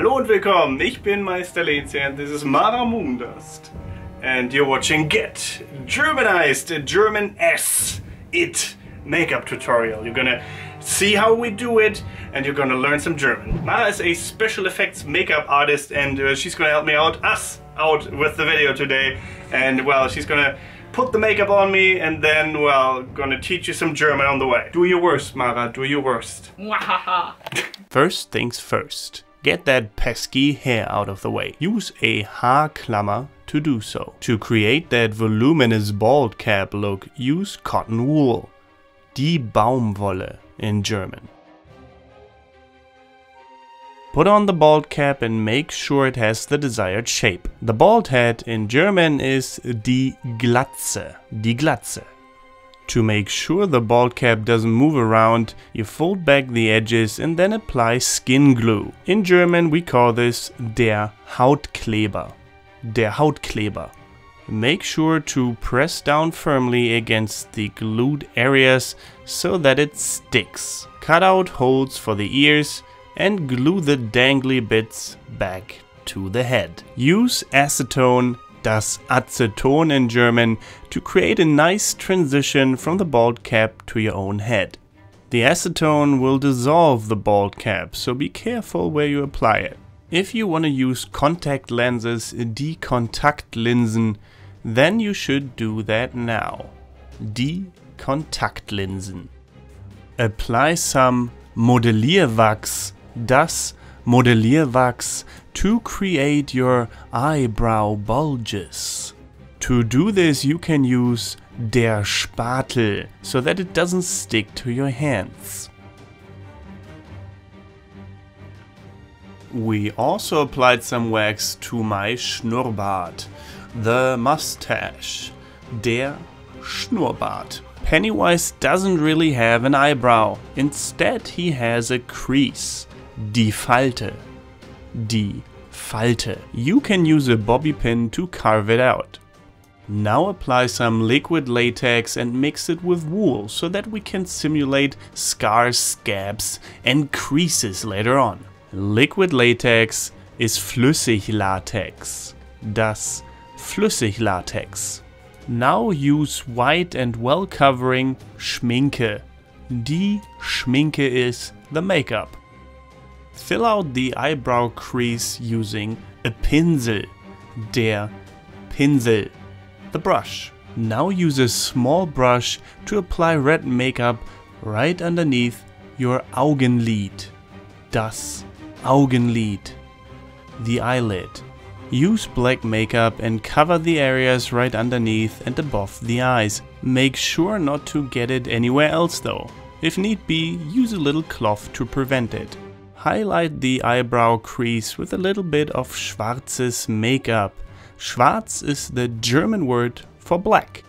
Hallo und willkommen, ich bin Meister Lezi and this is Mara Moondust. And you're watching Get Germanized German S It makeup tutorial. You're gonna see how we do it and you're gonna learn some German. Mara is a special effects makeup artist and uh, she's gonna help me out, us out with the video today. And well, she's gonna put the makeup on me and then, well, gonna teach you some German on the way. Do your worst, Mara, do your worst. First things first. Get that pesky hair out of the way. Use a Haarklammer to do so. To create that voluminous bald cap look, use cotton wool. Die Baumwolle in German. Put on the bald cap and make sure it has the desired shape. The bald head in German is die Glatze. Die Glatze. To make sure the bald cap doesn't move around, you fold back the edges and then apply skin glue. In German we call this der Hautkleber. Der Hautkleber. Make sure to press down firmly against the glued areas so that it sticks. Cut out holes for the ears and glue the dangly bits back to the head. Use acetone das Aceton in German, to create a nice transition from the bald cap to your own head. The acetone will dissolve the bald cap, so be careful where you apply it. If you want to use contact lenses, die Kontaktlinsen, then you should do that now. Die Kontaktlinsen. Apply some Modellierwachs, das Modellierwachs to create your eyebrow bulges. To do this you can use der Spatel so that it doesn't stick to your hands. We also applied some wax to my Schnurrbart, the mustache, der Schnurrbart. Pennywise doesn't really have an eyebrow, instead he has a crease, die Falte die Falte. You can use a bobby pin to carve it out. Now apply some liquid latex and mix it with wool so that we can simulate scars, scabs and creases later on. Liquid latex is Flüssiglatex. Das Flüssiglatex. Now use white and well covering Schminke. Die Schminke is the makeup. Fill out the eyebrow crease using a Pinsel, der Pinsel, the brush. Now use a small brush to apply red makeup right underneath your Augenlid, das Augenlid, the eyelid. Use black makeup and cover the areas right underneath and above the eyes. Make sure not to get it anywhere else though. If need be, use a little cloth to prevent it. Highlight the eyebrow crease with a little bit of schwarzes makeup. Schwarz is the German word for black.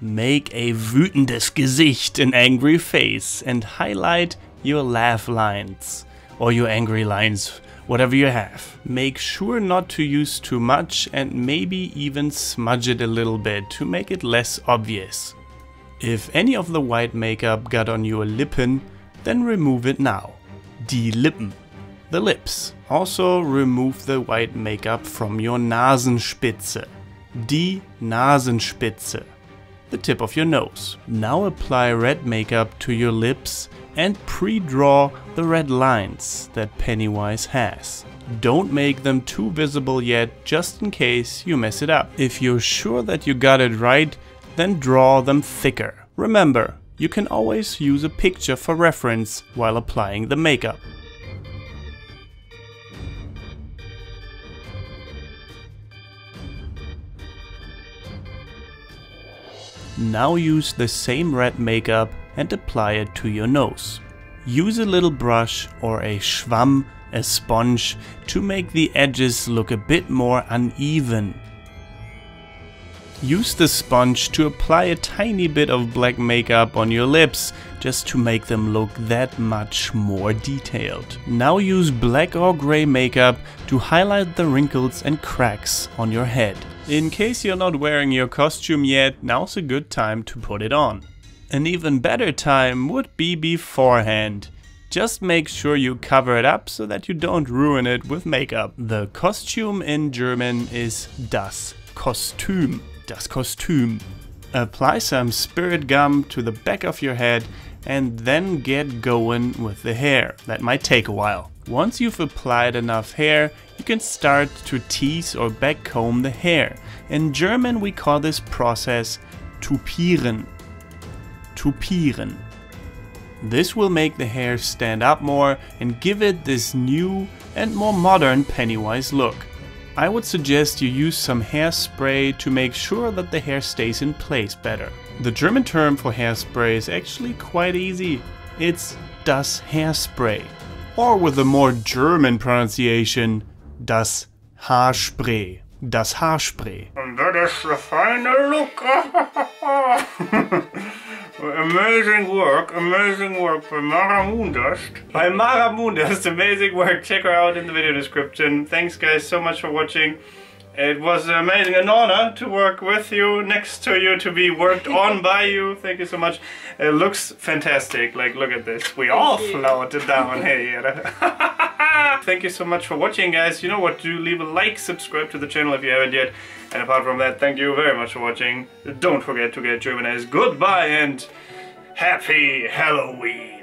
Make a wütendes Gesicht, an angry face, and highlight your laugh lines, or your angry lines, whatever you have. Make sure not to use too much and maybe even smudge it a little bit to make it less obvious. If any of the white makeup got on your lippen, then remove it now die Lippen, the lips. Also remove the white makeup from your Nasenspitze, die Nasenspitze, the tip of your nose. Now apply red makeup to your lips and pre-draw the red lines that Pennywise has. Don't make them too visible yet, just in case you mess it up. If you're sure that you got it right, then draw them thicker. Remember, you can always use a picture for reference while applying the makeup. Now use the same red makeup and apply it to your nose. Use a little brush or a schwamm, a sponge, to make the edges look a bit more uneven Use the sponge to apply a tiny bit of black makeup on your lips, just to make them look that much more detailed. Now use black or grey makeup to highlight the wrinkles and cracks on your head. In case you're not wearing your costume yet, now's a good time to put it on. An even better time would be beforehand. Just make sure you cover it up so that you don't ruin it with makeup. The costume in German is das Kostüm. Das Kostüm. Apply some spirit gum to the back of your head and then get going with the hair. That might take a while. Once you've applied enough hair, you can start to tease or backcomb the hair. In German we call this process toupieren. Toupieren. This will make the hair stand up more and give it this new and more modern Pennywise look. I would suggest you use some hairspray to make sure that the hair stays in place better. The German term for hairspray is actually quite easy. It's das Hairspray. Or with a more German pronunciation, das Haarspray. Das Haarspray. And that is the final look. amazing work, amazing work by Mara Moondust. By Mara Moondust, amazing work. Check her out in the video description. Thanks guys so much for watching. It was amazing, an honor to work with you, next to you, to be worked on by you. Thank you so much. It looks fantastic. Like, look at this. We all floated down here. Thank you so much for watching, guys. You know what to do. Leave a like, subscribe to the channel if you haven't yet. And apart from that, thank you very much for watching. Don't forget to get Germanized. Goodbye and happy Halloween.